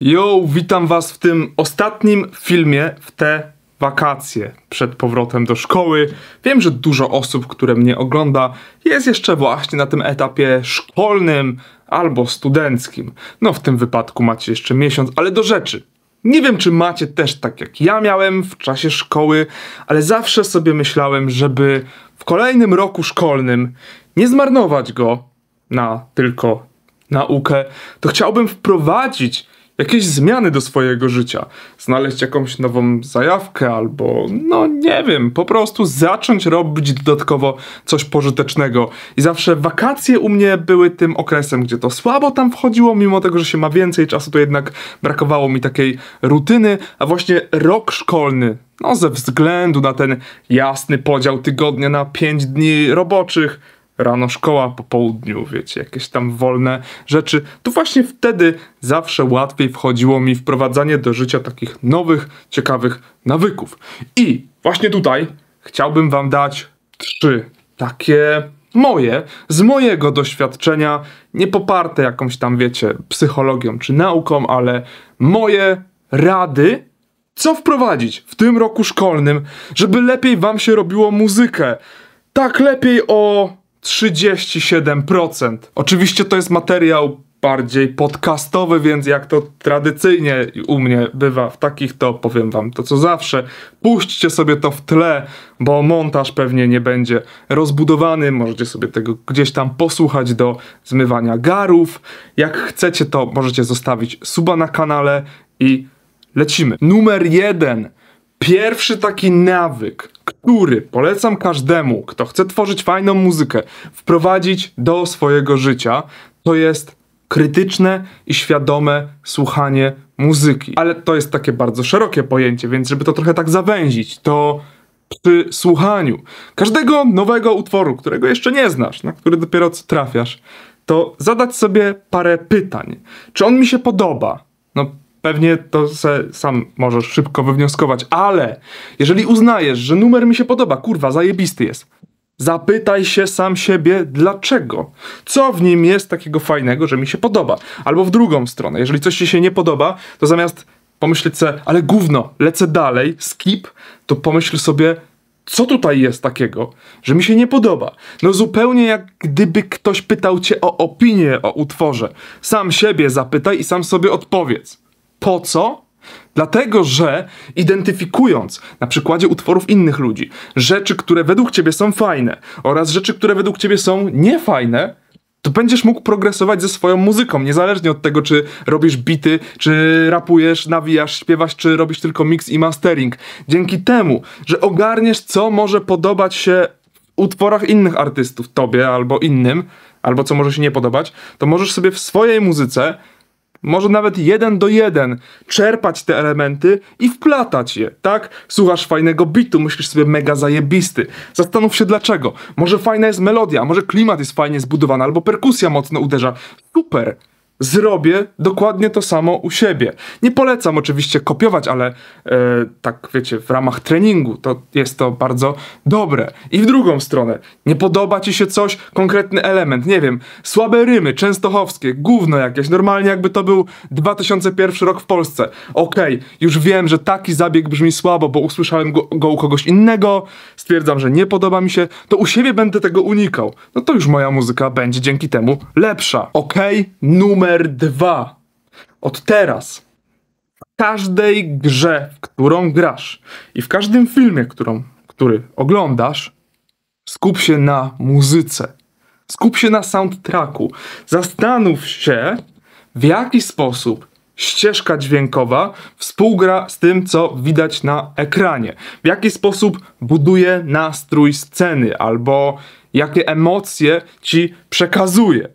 Yo, witam was w tym ostatnim filmie w te wakacje przed powrotem do szkoły. Wiem, że dużo osób, które mnie ogląda, jest jeszcze właśnie na tym etapie szkolnym albo studenckim. No w tym wypadku macie jeszcze miesiąc, ale do rzeczy. Nie wiem, czy macie też tak jak ja miałem w czasie szkoły, ale zawsze sobie myślałem, żeby w kolejnym roku szkolnym nie zmarnować go na tylko naukę, to chciałbym wprowadzić jakieś zmiany do swojego życia, znaleźć jakąś nową zajawkę albo, no nie wiem, po prostu zacząć robić dodatkowo coś pożytecznego. I zawsze wakacje u mnie były tym okresem, gdzie to słabo tam wchodziło, mimo tego, że się ma więcej czasu, to jednak brakowało mi takiej rutyny, a właśnie rok szkolny, no ze względu na ten jasny podział tygodnia na 5 dni roboczych, rano szkoła, po południu, wiecie, jakieś tam wolne rzeczy, to właśnie wtedy zawsze łatwiej wchodziło mi wprowadzanie do życia takich nowych, ciekawych nawyków. I właśnie tutaj chciałbym wam dać trzy takie moje, z mojego doświadczenia, nie poparte jakąś tam, wiecie, psychologią czy nauką, ale moje rady, co wprowadzić w tym roku szkolnym, żeby lepiej wam się robiło muzykę. Tak lepiej o 37%. Oczywiście to jest materiał bardziej podcastowy, więc jak to tradycyjnie u mnie bywa w takich, to powiem wam to co zawsze. Puśćcie sobie to w tle, bo montaż pewnie nie będzie rozbudowany. Możecie sobie tego gdzieś tam posłuchać do zmywania garów. Jak chcecie, to możecie zostawić suba na kanale i lecimy. Numer jeden. Pierwszy taki nawyk, który polecam każdemu, kto chce tworzyć fajną muzykę, wprowadzić do swojego życia, to jest krytyczne i świadome słuchanie muzyki. Ale to jest takie bardzo szerokie pojęcie, więc żeby to trochę tak zawęzić, to przy słuchaniu każdego nowego utworu, którego jeszcze nie znasz, na który dopiero co trafiasz, to zadać sobie parę pytań. Czy on mi się podoba? No pewnie to se sam możesz szybko wywnioskować, ale jeżeli uznajesz, że numer mi się podoba, kurwa, zajebisty jest, zapytaj się sam siebie, dlaczego. Co w nim jest takiego fajnego, że mi się podoba? Albo w drugą stronę, jeżeli coś ci się nie podoba, to zamiast pomyśleć sobie, ale gówno, lecę dalej, skip, to pomyśl sobie, co tutaj jest takiego, że mi się nie podoba? No zupełnie jak gdyby ktoś pytał cię o opinię o utworze. Sam siebie zapytaj i sam sobie odpowiedz. Po co? Dlatego, że identyfikując na przykładzie utworów innych ludzi rzeczy, które według ciebie są fajne oraz rzeczy, które według ciebie są niefajne, to będziesz mógł progresować ze swoją muzyką, niezależnie od tego, czy robisz bity, czy rapujesz, nawijasz, śpiewasz, czy robisz tylko mix i mastering. Dzięki temu, że ogarniesz, co może podobać się w utworach innych artystów, tobie albo innym, albo co może się nie podobać, to możesz sobie w swojej muzyce może nawet jeden do jeden, czerpać te elementy i wplatać je, tak? Słuchasz fajnego bitu, myślisz sobie mega zajebisty. Zastanów się dlaczego. Może fajna jest melodia, może klimat jest fajnie zbudowany, albo perkusja mocno uderza. Super! Zrobię dokładnie to samo u siebie. Nie polecam oczywiście kopiować, ale e, tak wiecie, w ramach treningu to jest to bardzo dobre. I w drugą stronę, nie podoba ci się coś, konkretny element, nie wiem, słabe rymy, częstochowskie, gówno jakieś, normalnie jakby to był 2001 rok w Polsce. Okej, okay, już wiem, że taki zabieg brzmi słabo, bo usłyszałem go, go u kogoś innego, stwierdzam, że nie podoba mi się, to u siebie będę tego unikał. No to już moja muzyka będzie dzięki temu lepsza. Okej, okay? numer numer dwa. Od teraz w każdej grze, w którą grasz i w każdym filmie, którą, który oglądasz, skup się na muzyce. Skup się na soundtracku. Zastanów się, w jaki sposób ścieżka dźwiękowa współgra z tym, co widać na ekranie. W jaki sposób buduje nastrój sceny, albo jakie emocje ci przekazuje.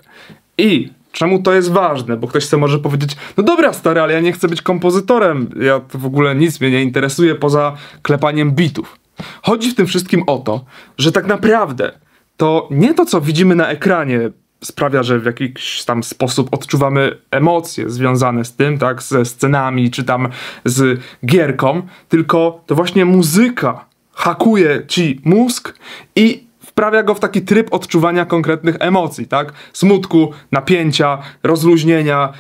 I Czemu to jest ważne? Bo ktoś sobie może powiedzieć, no dobra stary, ale ja nie chcę być kompozytorem, ja to w ogóle nic mnie nie interesuje poza klepaniem bitów. Chodzi w tym wszystkim o to, że tak naprawdę to nie to, co widzimy na ekranie sprawia, że w jakiś tam sposób odczuwamy emocje związane z tym, tak, ze scenami, czy tam z gierką, tylko to właśnie muzyka hakuje ci mózg i wprawia go w taki tryb odczuwania konkretnych emocji, tak? Smutku, napięcia, rozluźnienia,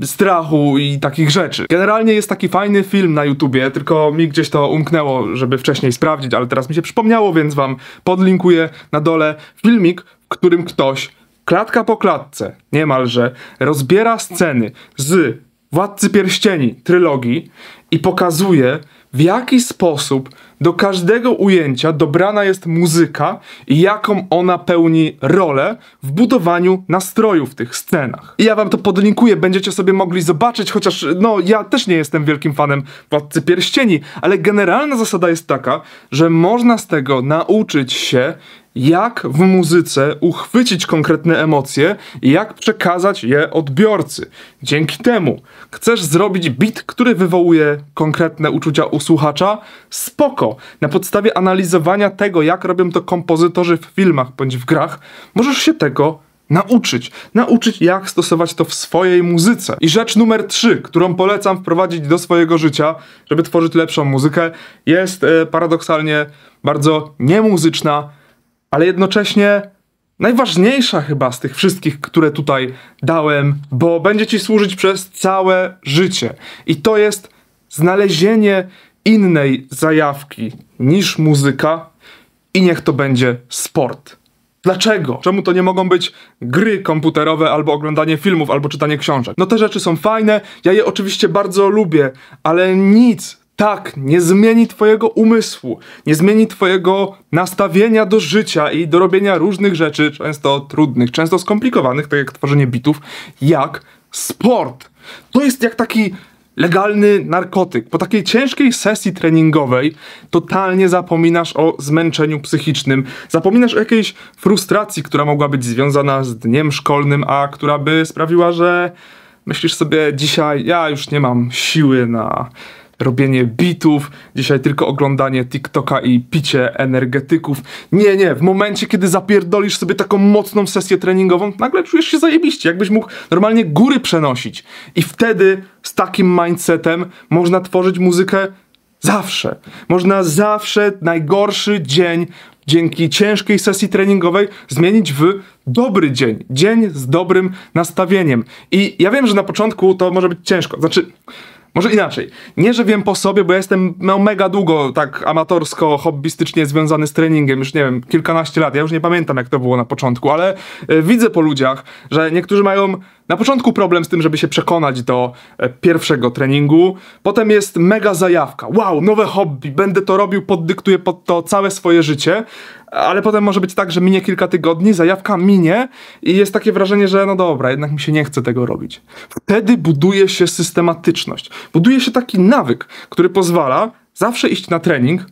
e, strachu i takich rzeczy. Generalnie jest taki fajny film na YouTubie, tylko mi gdzieś to umknęło, żeby wcześniej sprawdzić, ale teraz mi się przypomniało, więc wam podlinkuję na dole filmik, w którym ktoś klatka po klatce, niemalże, rozbiera sceny z Władcy Pierścieni, trylogii i pokazuje, w jaki sposób do każdego ujęcia dobrana jest muzyka i jaką ona pełni rolę w budowaniu nastroju w tych scenach. I ja wam to podlinkuję, będziecie sobie mogli zobaczyć, chociaż no ja też nie jestem wielkim fanem Władcy Pierścieni, ale generalna zasada jest taka, że można z tego nauczyć się jak w muzyce uchwycić konkretne emocje i jak przekazać je odbiorcy. Dzięki temu chcesz zrobić beat, który wywołuje konkretne uczucia u słuchacza? Spoko! Na podstawie analizowania tego, jak robią to kompozytorzy w filmach bądź w grach, możesz się tego nauczyć. Nauczyć, jak stosować to w swojej muzyce. I rzecz numer trzy, którą polecam wprowadzić do swojego życia, żeby tworzyć lepszą muzykę, jest e, paradoksalnie bardzo niemuzyczna, ale jednocześnie najważniejsza chyba z tych wszystkich, które tutaj dałem, bo będzie ci służyć przez całe życie. I to jest znalezienie innej zajawki niż muzyka i niech to będzie sport. Dlaczego? Czemu to nie mogą być gry komputerowe, albo oglądanie filmów, albo czytanie książek? No te rzeczy są fajne, ja je oczywiście bardzo lubię, ale nic tak nie zmieni twojego umysłu, nie zmieni twojego nastawienia do życia i do robienia różnych rzeczy, często trudnych, często skomplikowanych, tak jak tworzenie bitów, jak sport. To jest jak taki legalny narkotyk. Po takiej ciężkiej sesji treningowej totalnie zapominasz o zmęczeniu psychicznym, zapominasz o jakiejś frustracji, która mogła być związana z dniem szkolnym, a która by sprawiła, że myślisz sobie dzisiaj, ja już nie mam siły na robienie bitów, dzisiaj tylko oglądanie TikToka i picie energetyków. Nie, nie, w momencie, kiedy zapierdolisz sobie taką mocną sesję treningową, nagle czujesz się zajebiście, jakbyś mógł normalnie góry przenosić. I wtedy z takim mindsetem można tworzyć muzykę zawsze. Można zawsze najgorszy dzień dzięki ciężkiej sesji treningowej zmienić w dobry dzień. Dzień z dobrym nastawieniem. I ja wiem, że na początku to może być ciężko. Znaczy, może inaczej. Nie, że wiem po sobie, bo ja jestem no, mega długo tak amatorsko, hobbystycznie związany z treningiem, już nie wiem, kilkanaście lat. Ja już nie pamiętam, jak to było na początku, ale y, widzę po ludziach, że niektórzy mają na początku problem z tym, żeby się przekonać do e, pierwszego treningu. Potem jest mega zajawka. Wow, nowe hobby, będę to robił, poddyktuję pod to całe swoje życie. Ale potem może być tak, że minie kilka tygodni, zajawka minie i jest takie wrażenie, że no dobra, jednak mi się nie chce tego robić. Wtedy buduje się systematyczność. Buduje się taki nawyk, który pozwala zawsze iść na trening,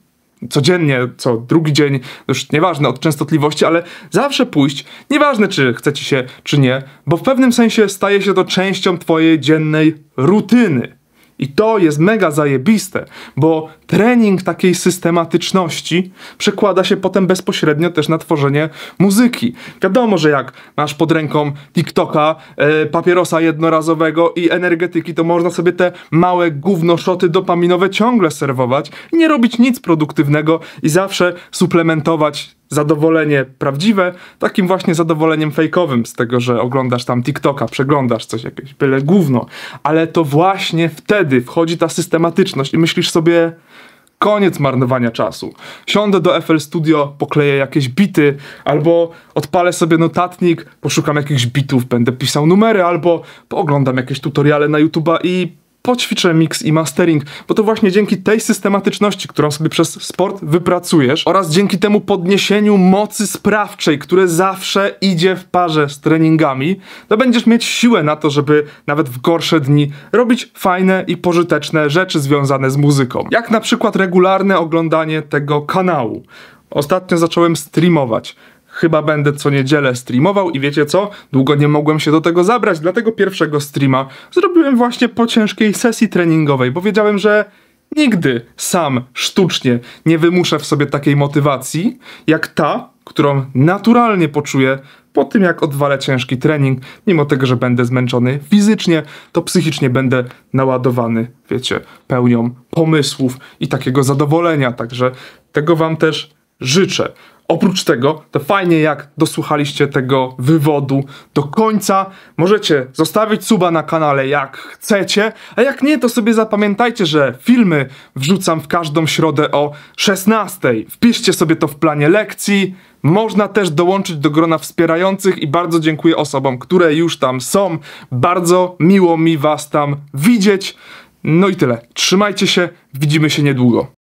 codziennie, co drugi dzień, już nieważne od częstotliwości, ale zawsze pójść, nieważne czy chcecie się, czy nie, bo w pewnym sensie staje się to częścią twojej dziennej rutyny. I to jest mega zajebiste, bo trening takiej systematyczności przekłada się potem bezpośrednio też na tworzenie muzyki. Wiadomo, że jak masz pod ręką TikToka, e, papierosa jednorazowego i energetyki, to można sobie te małe gównoszoty dopaminowe ciągle serwować nie robić nic produktywnego i zawsze suplementować zadowolenie prawdziwe, takim właśnie zadowoleniem fejkowym z tego, że oglądasz tam TikToka, przeglądasz coś jakieś byle gówno, ale to właśnie wtedy wchodzi ta systematyczność i myślisz sobie koniec marnowania czasu. Siądę do FL Studio, pokleję jakieś bity, albo odpalę sobie notatnik, poszukam jakichś bitów, będę pisał numery, albo pooglądam jakieś tutoriale na YouTube'a i poćwiczę mix i mastering, bo to właśnie dzięki tej systematyczności, którą sobie przez sport wypracujesz oraz dzięki temu podniesieniu mocy sprawczej, które zawsze idzie w parze z treningami, to będziesz mieć siłę na to, żeby nawet w gorsze dni robić fajne i pożyteczne rzeczy związane z muzyką. Jak na przykład regularne oglądanie tego kanału. Ostatnio zacząłem streamować chyba będę co niedzielę streamował i wiecie co? Długo nie mogłem się do tego zabrać, dlatego pierwszego streama zrobiłem właśnie po ciężkiej sesji treningowej, bo wiedziałem, że nigdy sam sztucznie nie wymuszę w sobie takiej motywacji, jak ta, którą naturalnie poczuję po tym, jak odwalę ciężki trening, mimo tego, że będę zmęczony fizycznie, to psychicznie będę naładowany, wiecie, pełnią pomysłów i takiego zadowolenia. Także tego Wam też życzę. Oprócz tego, to fajnie jak dosłuchaliście tego wywodu do końca. Możecie zostawić suba na kanale jak chcecie, a jak nie, to sobie zapamiętajcie, że filmy wrzucam w każdą środę o 16. Wpiszcie sobie to w planie lekcji. Można też dołączyć do grona wspierających i bardzo dziękuję osobom, które już tam są. Bardzo miło mi was tam widzieć. No i tyle. Trzymajcie się, widzimy się niedługo.